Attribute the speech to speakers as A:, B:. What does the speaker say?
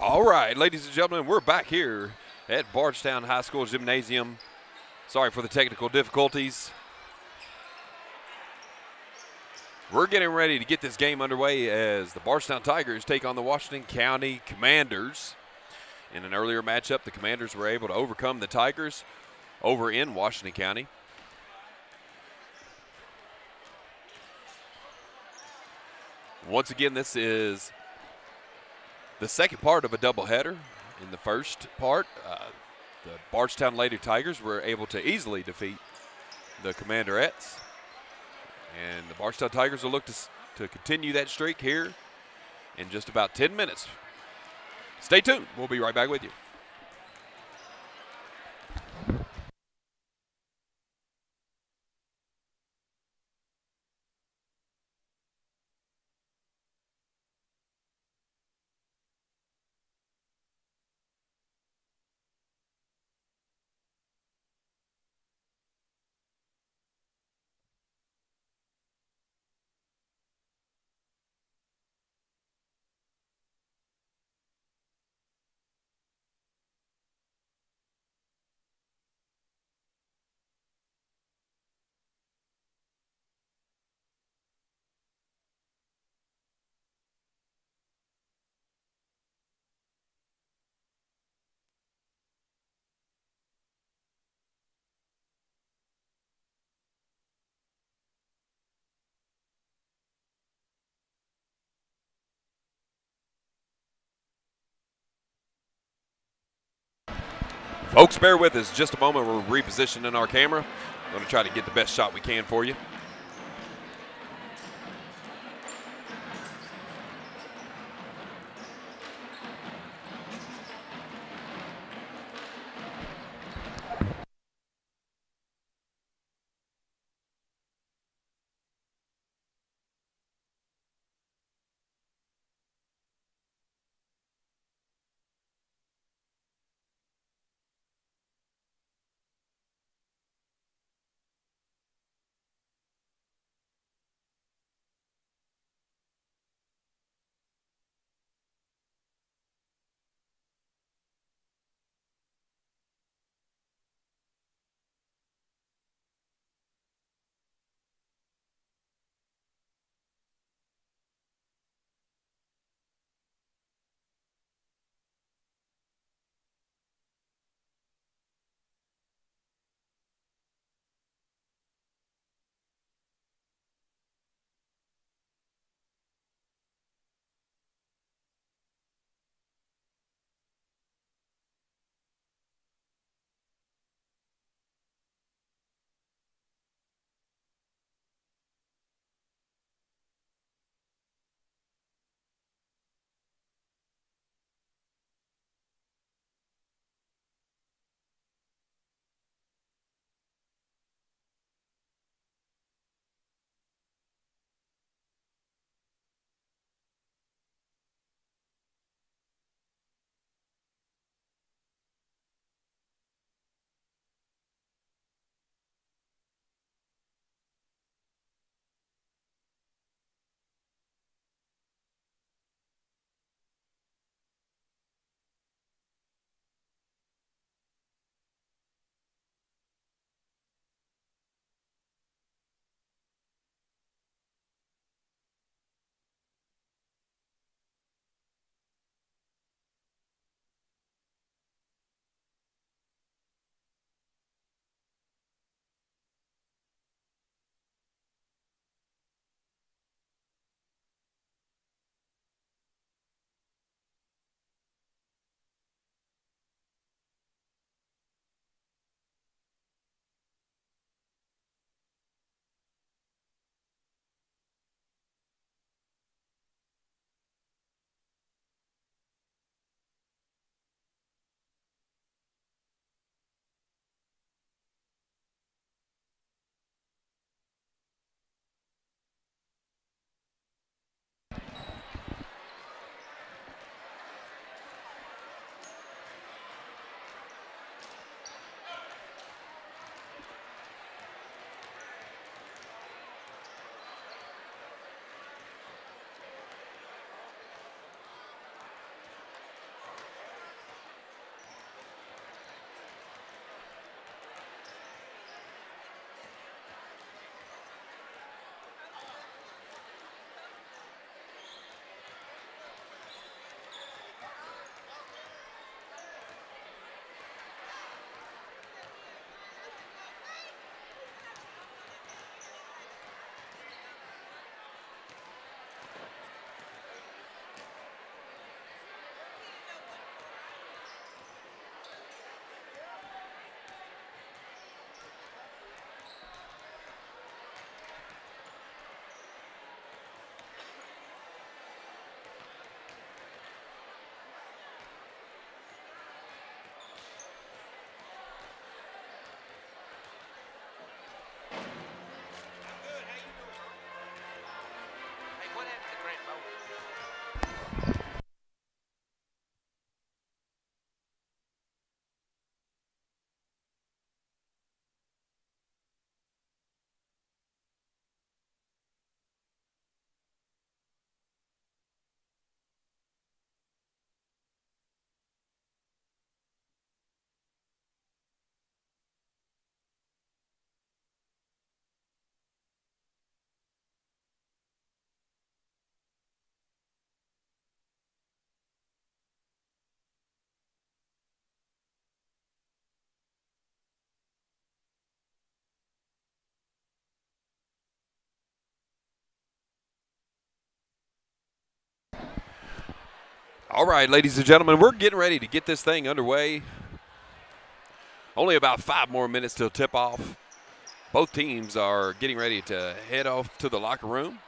A: All right, ladies and gentlemen, we're back here at Bardstown High School Gymnasium. Sorry for the technical difficulties. We're getting ready to get this game underway as the Bardstown Tigers take on the Washington County Commanders. In an earlier matchup, the Commanders were able to overcome the Tigers over in Washington County. Once again, this is the second part of a doubleheader. In the first part, uh, the Bardstown Lady Tigers were able to easily defeat the Commanderettes. And the Bardstown Tigers will look to, to continue that streak here in just about 10 minutes. Stay tuned. We'll be right back with you. Folks, bear with us just a moment. We're repositioning our camera. I'm going to try to get the best shot we can for you. All right, ladies and gentlemen, we're getting ready to get this thing underway. Only about five more minutes till tip off. Both teams are getting ready to head off to the locker room.